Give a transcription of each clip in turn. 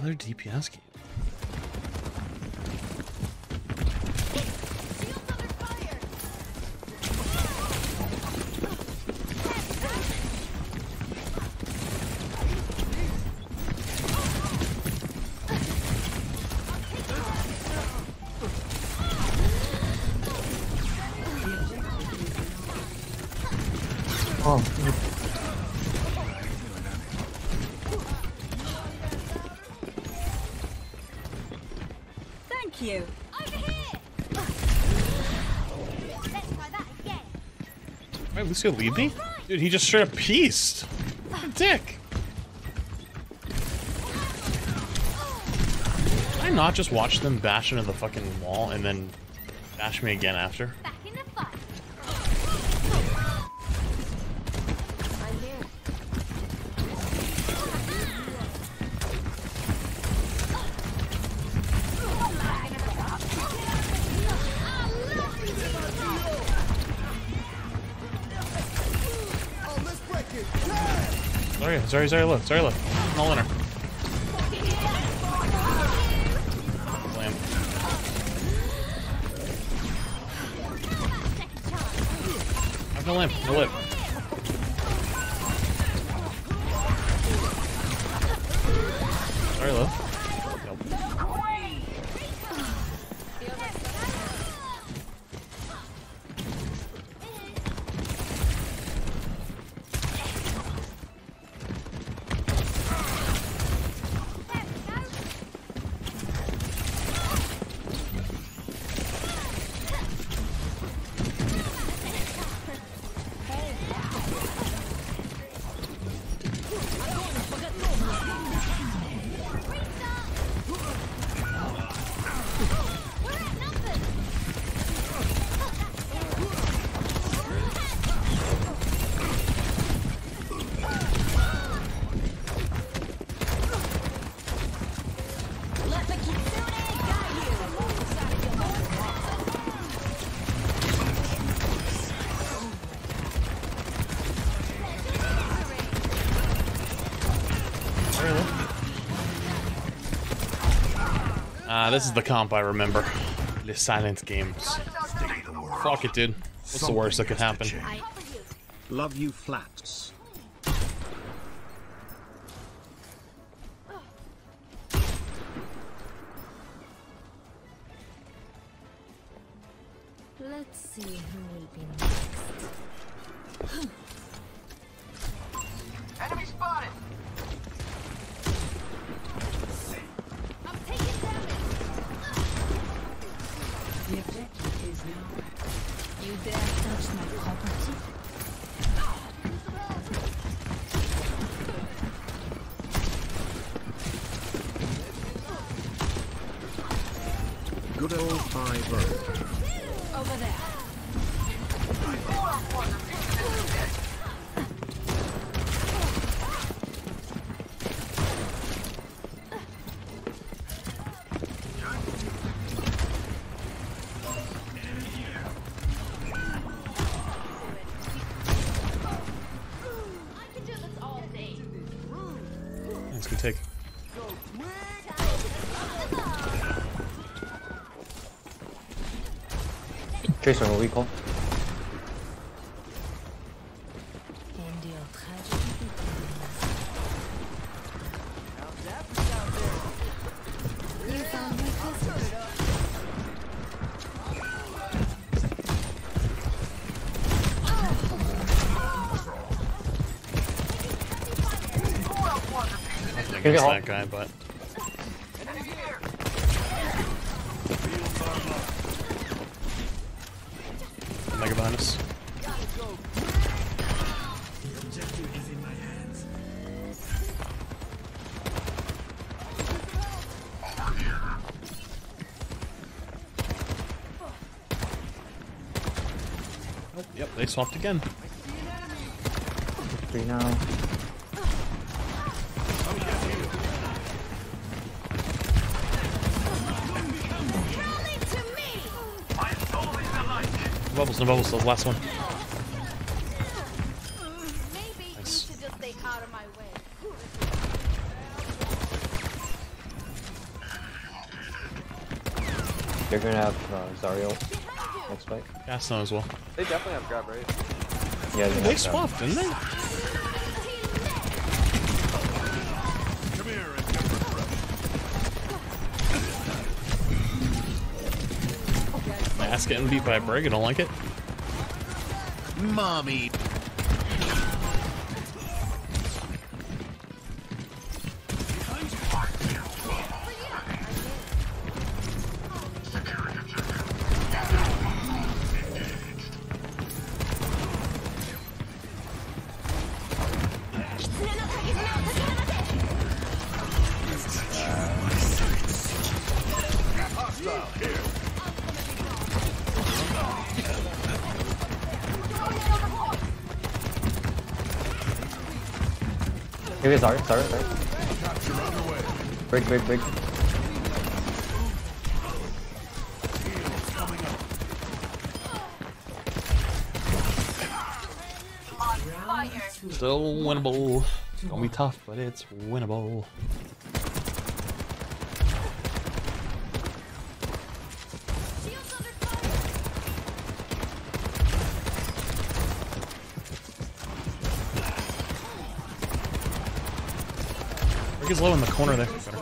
Another DPS game. Oh, Thank Wait, Lucio leave me? Dude, he just straight up pieced. Dick. Did I not just watch them bash into the fucking wall and then bash me again after? Sorry, sorry, sorry, look, sorry, look. No winner. Blam. I've no limp, no lip. Sorry, look. Ah, this is the comp I remember. The silent games. Fuck it, dude. What's the worst that could happen? Love you flats. Let's see who will be next. Good old five oh. Over there. Take. Tracer, what we call? Against that guy, but Mega behind us. Oh, yep, they swapped again. Three now. bubbles, no bubbles, the last one. Nice. They're gonna have uh, Zarya next fight. Yeah, now as well. They definitely have grab, right? Yeah, they, they swapped, didn't they? Ass getting beat by a brig, I don't like it. Mommy. Here is Zarya, Zarya, Zarya. Break, break, break. Still winnable. It's gonna be tough, but it's winnable. Is low in the corner there.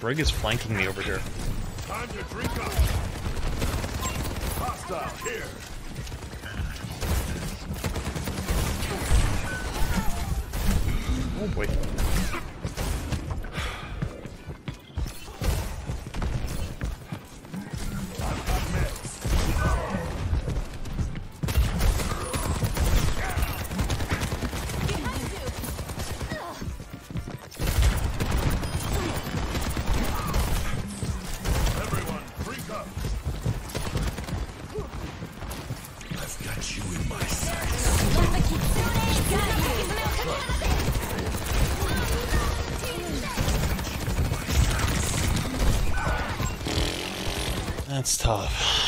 Brig is flanking me over here. Time to drink up. Hostile here. Oh boy. That's tough.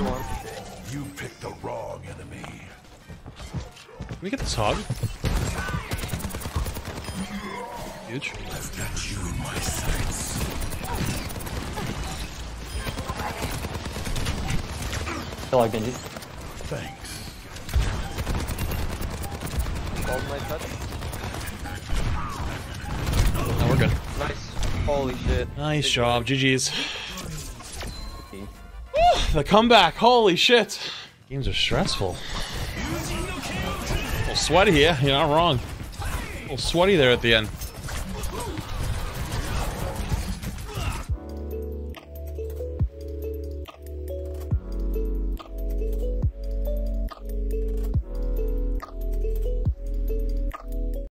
You picked the wrong enemy. Can we get this hog? Huge. I've got you in my sights. Kill like Benji. Thanks. Hold my touch. We're good. Nice. Holy shit. Nice Big job. Guy. GG's. The comeback, holy shit. Games are stressful. A little sweaty, yeah, you're not wrong. A little sweaty there at the end.